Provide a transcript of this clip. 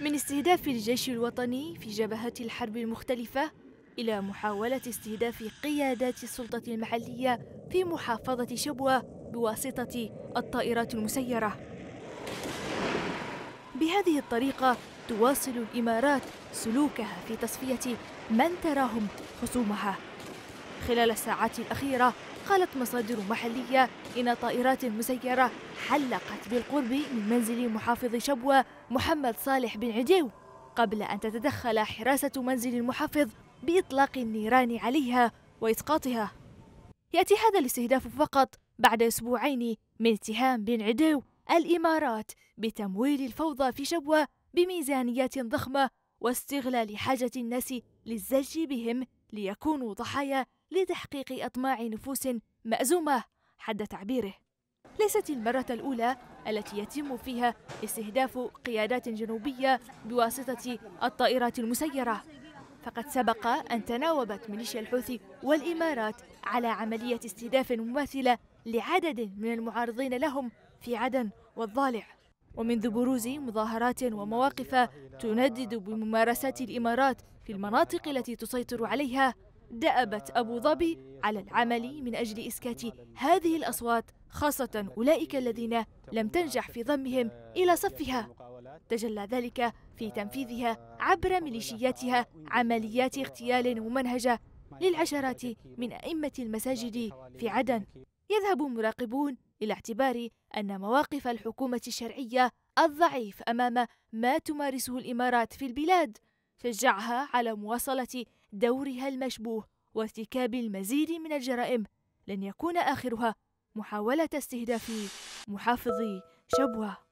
من استهداف الجيش الوطني في جبهات الحرب المختلفة إلى محاولة استهداف قيادات السلطة المحلية في محافظة شبوة بواسطة الطائرات المسيرة. بهذه الطريقة تواصل الإمارات سلوكها في تصفية من تراهم خصومها. خلال الساعات الأخيرة قالت مصادر محلية إن طائرات مسيرة حلقت بالقرب من منزل محافظ شبوة محمد صالح بن عديو قبل أن تتدخل حراسة منزل المحافظ بإطلاق النيران عليها وإسقاطها. يأتي هذا الاستهداف فقط بعد أسبوعين من اتهام بن عديو الإمارات بتمويل الفوضى في شبوة بميزانيات ضخمة واستغلال حاجة الناس للزج بهم ليكونوا ضحايا لتحقيق أطماع نفوس مأزومة حد تعبيره. ليست المرة الأولى التي يتم فيها استهداف قيادات جنوبية بواسطة الطائرات المسيرة. فقد سبق أن تناوبت ميليشيا الحوثي والإمارات على عملية استهداف مماثلة لعدد من المعارضين لهم في عدن والضالع. ومنذ بروز مظاهرات ومواقف تندد بممارسات الإمارات في المناطق التي تسيطر عليها دأبت أبو ظبي على العمل من أجل إسكات هذه الأصوات خاصة أولئك الذين لم تنجح في ضمهم إلى صفها. تجلى ذلك في تنفيذها عبر ميليشياتها عمليات اغتيال ممنهجة للعشرات من أئمة المساجد في عدن. يذهب مراقبون إلى اعتبار أن مواقف الحكومة الشرعية الضعيف أمام ما تمارسه الإمارات في البلاد. شجعها على مواصلة دورها المشبوه وارتكاب المزيد من الجرائم. لن يكون آخرها محاولة استهداف محافظي شبوة.